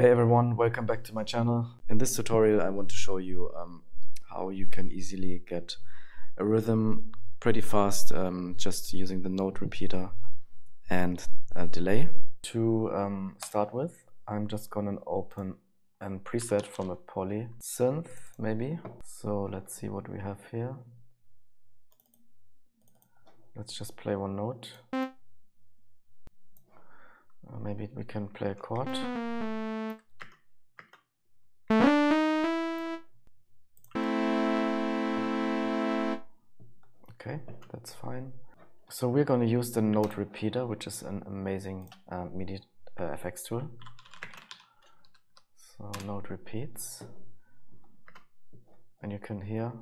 Hey everyone, welcome back to my channel. In this tutorial I want to show you um, how you can easily get a rhythm pretty fast um, just using the note repeater and delay. To um, start with, I'm just gonna open a preset from a poly synth maybe. So let's see what we have here. Let's just play one note. Uh, maybe we can play a chord. Okay, that's fine. So we're going to use the note repeater, which is an amazing uh, MIDI uh, FX tool. So note repeats, and you can hear.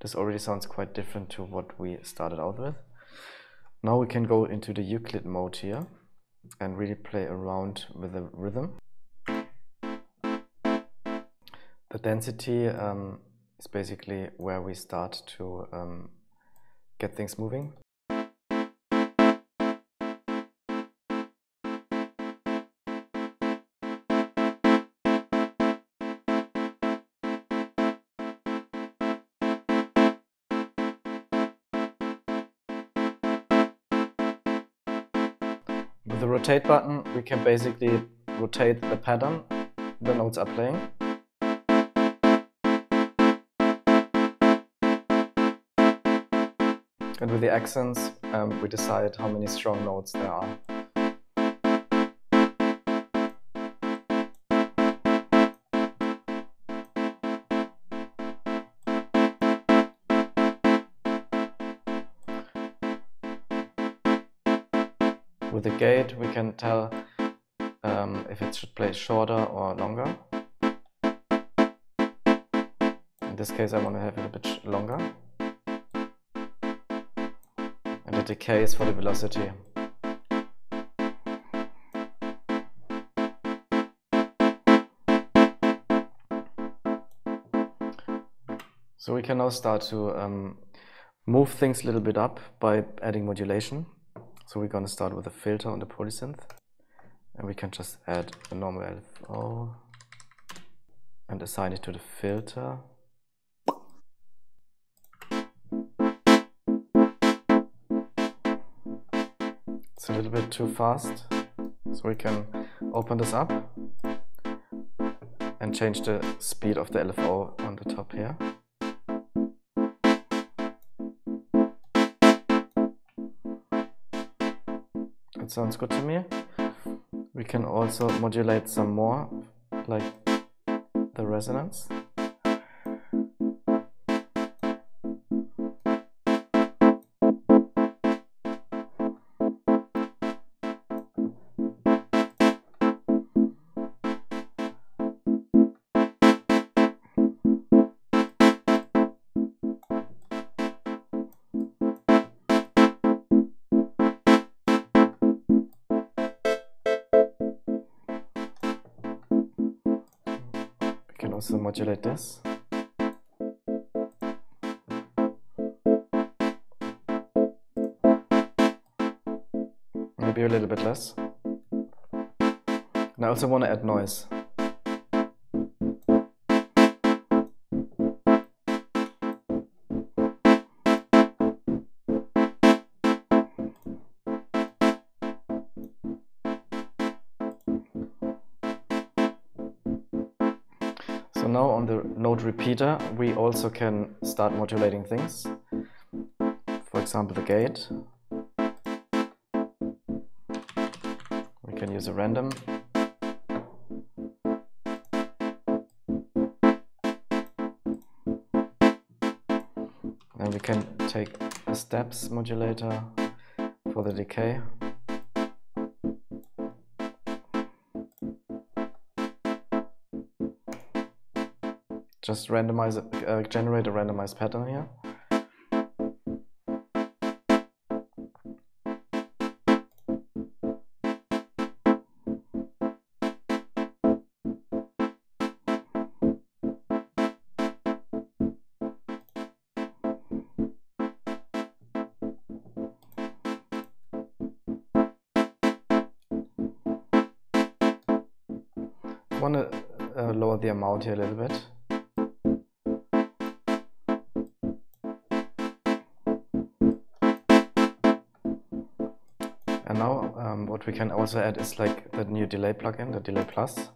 This already sounds quite different to what we started out with. Now we can go into the Euclid mode here and really play around with the rhythm. The density um, is basically where we start to um, get things moving. With the rotate button, we can basically rotate the pattern the notes are playing. And with the accents, um, we decide how many strong notes there are. With the gate, we can tell um, if it should play shorter or longer. In this case, I want to have it a bit longer and the decay is for the velocity. So we can now start to um, move things a little bit up by adding modulation. So we're going to start with a filter on the polysynth and we can just add a normal LFO and assign it to the filter. It's a little bit too fast. So we can open this up and change the speed of the LFO on the top here. That sounds good to me. We can also modulate some more, like the resonance. Also modulate this. Maybe a little bit less. And I also want to add noise. So now on the note repeater, we also can start modulating things. For example, the gate. We can use a random. And we can take a steps modulator for the decay. just randomize uh, generate a randomized pattern here. want to uh, lower the amount here a little bit. Um, what we can also add is like the new delay plugin, the Delay Plus,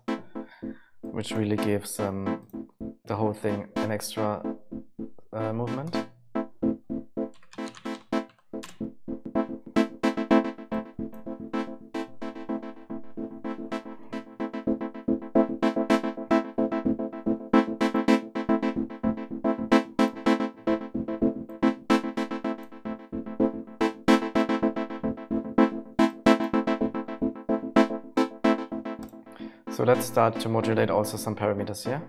which really gives um, the whole thing an extra uh, movement. So let's start to modulate also some parameters here.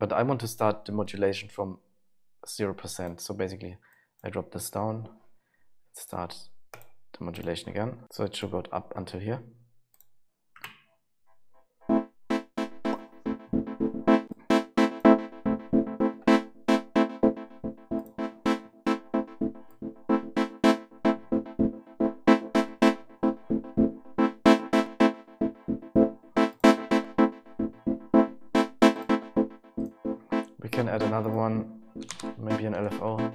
But I want to start the modulation from 0%. So basically I drop this down, start the modulation again. So it should go up until here. We can add another one maybe an LFO.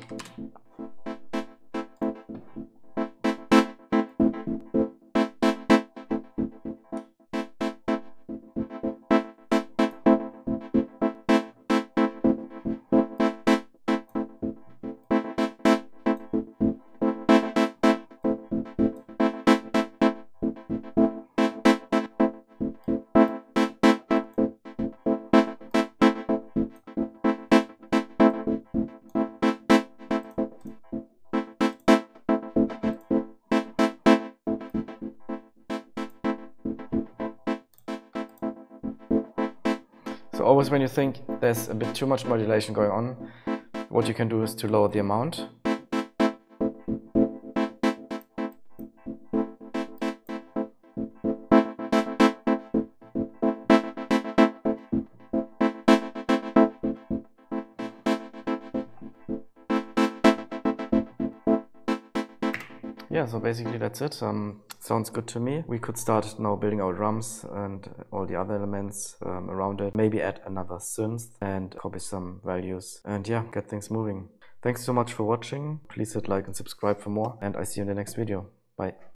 So always when you think there's a bit too much modulation going on, what you can do is to lower the amount. Yeah, so basically that's it. Um, sounds good to me. We could start now building our drums and all the other elements um, around it. Maybe add another synth and copy some values and yeah, get things moving. Thanks so much for watching. Please hit like and subscribe for more and I see you in the next video. Bye.